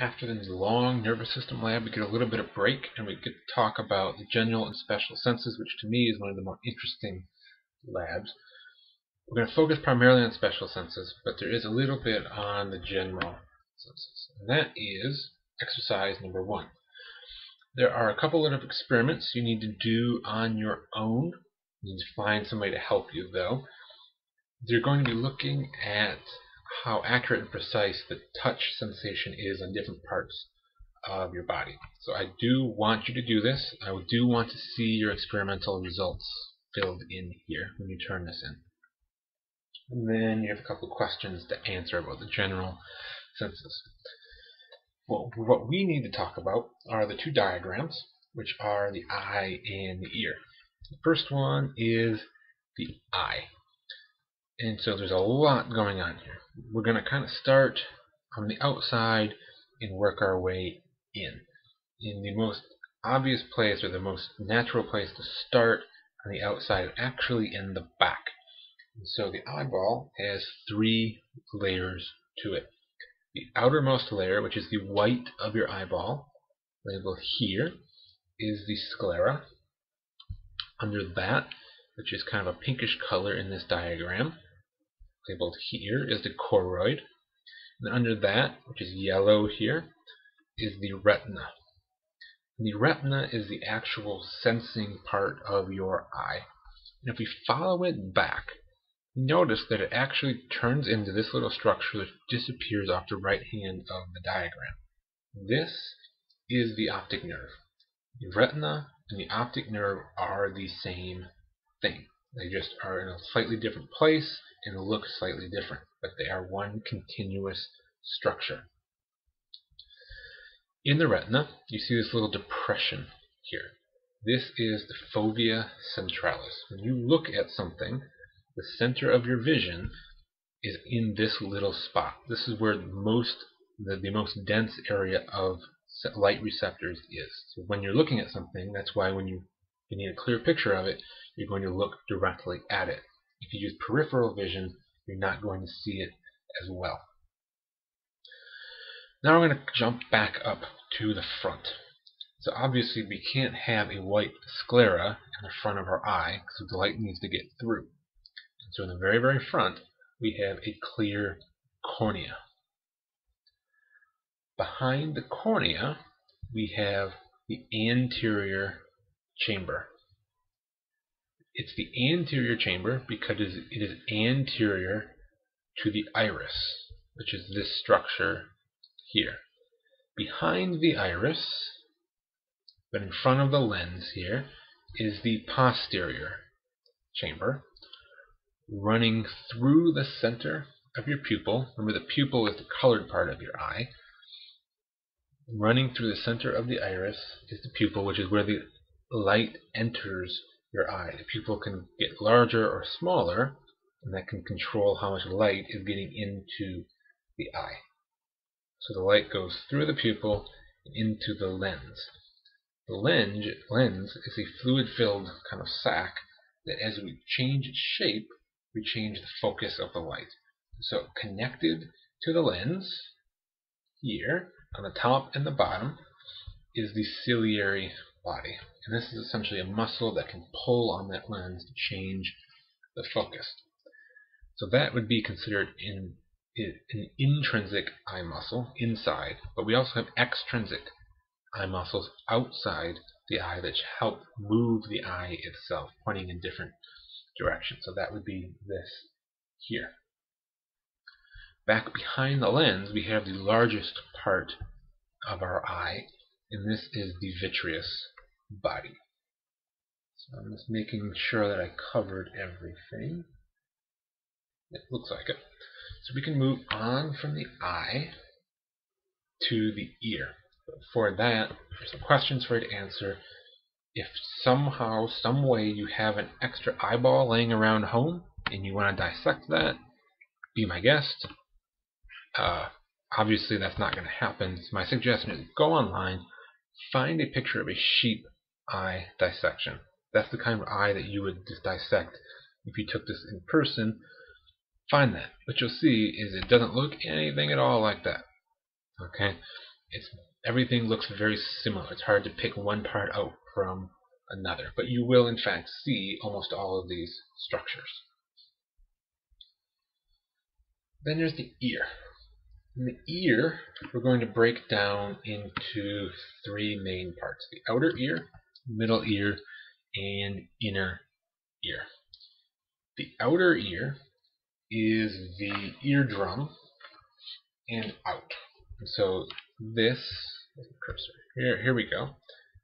after the long nervous system lab, we get a little bit of break and we get to talk about the general and special senses, which to me is one of the more interesting labs. We're going to focus primarily on special senses, but there is a little bit on the general senses. And that is exercise number one. There are a couple of experiments you need to do on your own. You need to find somebody to help you, though. You're going to be looking at how accurate and precise the touch sensation is on different parts of your body. So I do want you to do this. I do want to see your experimental results filled in here when you turn this in. And then you have a couple of questions to answer about the general senses. Well, what we need to talk about are the two diagrams, which are the eye and the ear. The first one is the eye. And so there's a lot going on here. We're going to kind of start on the outside and work our way in. In the most obvious place or the most natural place to start on the outside, actually in the back. And so the eyeball has three layers to it. The outermost layer, which is the white of your eyeball, labeled here, is the sclera. Under that, which is kind of a pinkish color in this diagram, labeled here is the choroid. And under that, which is yellow here, is the retina. And the retina is the actual sensing part of your eye. And if we follow it back, notice that it actually turns into this little structure that disappears off the right hand of the diagram. This is the optic nerve. The retina and the optic nerve are the same thing. They just are in a slightly different place and look slightly different, but they are one continuous structure. In the retina, you see this little depression here. This is the fovea centralis. When you look at something, the center of your vision is in this little spot. This is where most the, the most dense area of light receptors is. So when you're looking at something, that's why when you, you need a clear picture of it, you're going to look directly at it. If you use peripheral vision, you're not going to see it as well. Now we're going to jump back up to the front. So obviously we can't have a white sclera in the front of our eye because the light needs to get through. And so in the very, very front, we have a clear cornea. Behind the cornea, we have the anterior chamber. It's the anterior chamber because it is anterior to the iris, which is this structure here. Behind the iris, but in front of the lens here, is the posterior chamber running through the center of your pupil. Remember, the pupil is the colored part of your eye. Running through the center of the iris is the pupil, which is where the light enters your eye. The pupil can get larger or smaller, and that can control how much light is getting into the eye. So the light goes through the pupil and into the lens. The lens, lens is a fluid-filled kind of sac that as we change its shape, we change the focus of the light. So connected to the lens, here, on the top and the bottom, is the ciliary body. And this is essentially a muscle that can pull on that lens to change the focus. So that would be considered in, in an intrinsic eye muscle inside, but we also have extrinsic eye muscles outside the eye that help move the eye itself, pointing in different directions. So that would be this here. Back behind the lens, we have the largest part of our eye, and this is the vitreous body. So I'm just making sure that I covered everything. It looks like it. So we can move on from the eye to the ear. But for that, there's some questions for you to answer. If somehow, some way you have an extra eyeball laying around home and you want to dissect that, be my guest. Uh, obviously, that's not going to happen. So my suggestion is go online, find a picture of a sheep eye dissection. That's the kind of eye that you would dissect if you took this in person. Find that. What you'll see is it doesn't look anything at all like that. Okay? it's everything looks very similar. It's hard to pick one part out from another, but you will in fact see almost all of these structures. Then there's the ear. In the ear, we're going to break down into three main parts. The outer ear, middle ear, and inner ear. The outer ear is the eardrum and out. so this cursor here here we go.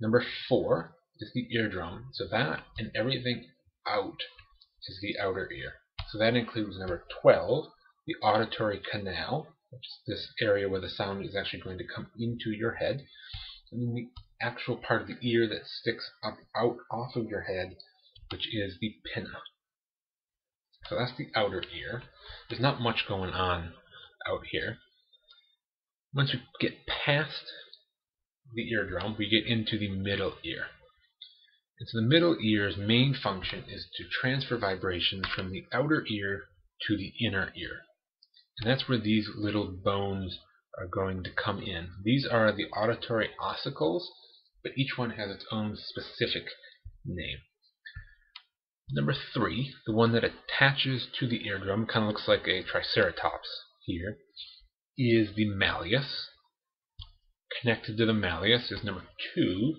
Number four is the eardrum. So that and everything out is the outer ear. So that includes number 12, the auditory canal, which is this area where the sound is actually going to come into your head. And the actual part of the ear that sticks up out off of your head, which is the pinna. So that's the outer ear. There's not much going on out here. Once we get past the eardrum, we get into the middle ear. And so the middle ear's main function is to transfer vibrations from the outer ear to the inner ear. And that's where these little bones are going to come in. These are the auditory ossicles, but each one has its own specific name. Number three, the one that attaches to the eardrum, kind of looks like a triceratops here, is the malleus. Connected to the malleus is number two,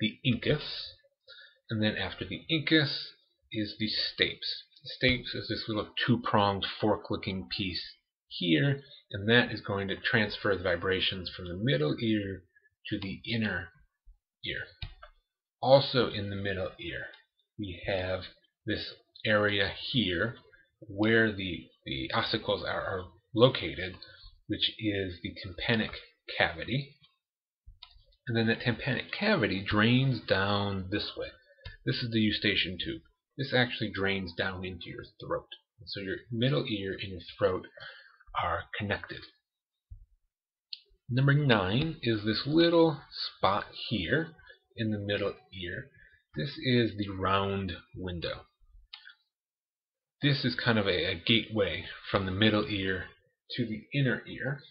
the incus. And then after the incus is the stapes. The stapes is this little two-pronged fork-looking piece here, and that is going to transfer the vibrations from the middle ear to the inner ear. Also in the middle ear, we have this area here where the, the ossicles are, are located, which is the tympanic cavity. And then the tympanic cavity drains down this way. This is the eustachian tube. This actually drains down into your throat. So your middle ear and your throat are connected. Number nine is this little spot here in the middle ear. This is the round window. This is kind of a, a gateway from the middle ear to the inner ear.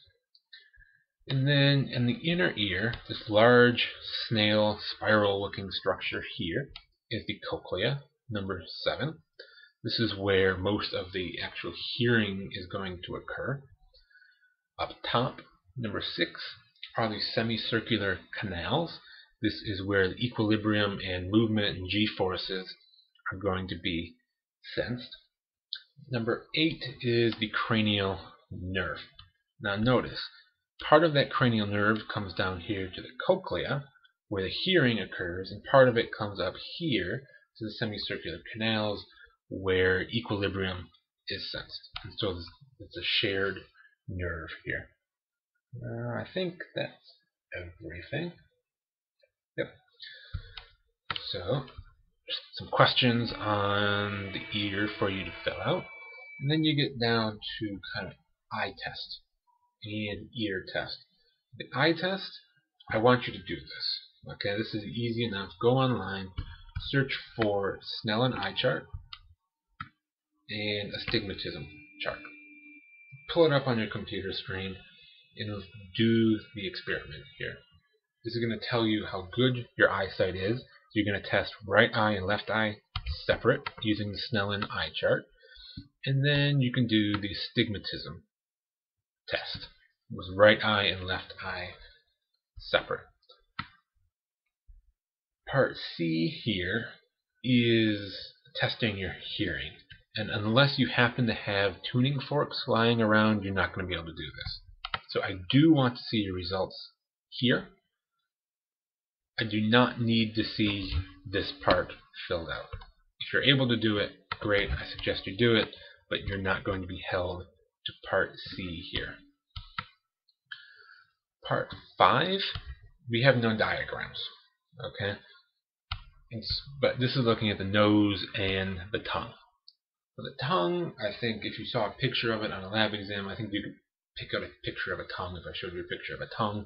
And then in the inner ear, this large snail spiral looking structure here is the cochlea, number seven. This is where most of the actual hearing is going to occur. Up top, number six, are the semicircular canals. This is where the equilibrium and movement and g-forces are going to be sensed. Number eight is the cranial nerve. Now notice, part of that cranial nerve comes down here to the cochlea, where the hearing occurs, and part of it comes up here to the semicircular canals, where equilibrium is sensed. And so it's a shared nerve here. Uh, I think that's everything. Yep. So, some questions on the ear for you to fill out. And then you get down to kind of eye test and ear test. The eye test, I want you to do this. Okay, this is easy enough. Go online, search for Snellen eye chart and astigmatism chart. Pull it up on your computer screen and do the experiment here. This is going to tell you how good your eyesight is. So you're going to test right eye and left eye separate using the Snellen eye chart. And then you can do the astigmatism test with right eye and left eye separate. Part C here is testing your hearing. And unless you happen to have tuning forks lying around, you're not going to be able to do this. So I do want to see your results here. I do not need to see this part filled out. If you're able to do it, great. I suggest you do it, but you're not going to be held to part C here. Part 5, we have no diagrams. Okay? It's, but this is looking at the nose and the tongue. For the tongue, I think if you saw a picture of it on a lab exam, I think you could pick out a picture of a tongue if I showed you a picture of a tongue.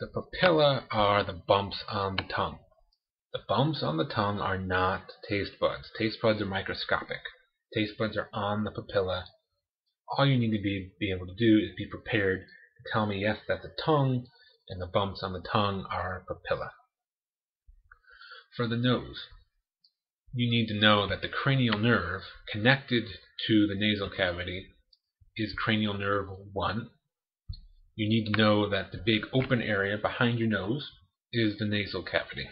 The papilla are the bumps on the tongue. The bumps on the tongue are not taste buds. Taste buds are microscopic. Taste buds are on the papilla. All you need to be, be able to do is be prepared to tell me, yes, that's a tongue, and the bumps on the tongue are papilla. For the nose, you need to know that the cranial nerve connected to the nasal cavity is cranial nerve 1. You need to know that the big open area behind your nose is the nasal cavity.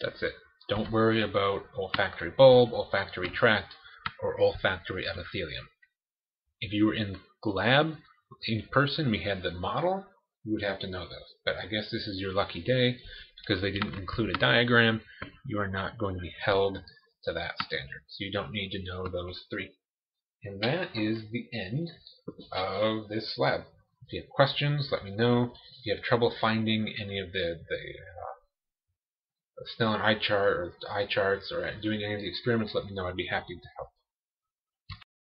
That's it. Don't worry about olfactory bulb, olfactory tract, or olfactory epithelium. If you were in the lab in person, we had the model, you would have to know those. But I guess this is your lucky day because they didn't include a diagram. You are not going to be held to that standard. So you don't need to know those three. And that is the end of this lab. If you have questions, let me know. If you have trouble finding any of the, the uh, Snellen eye chart or eye charts or doing any of the experiments, let me know. I'd be happy to help.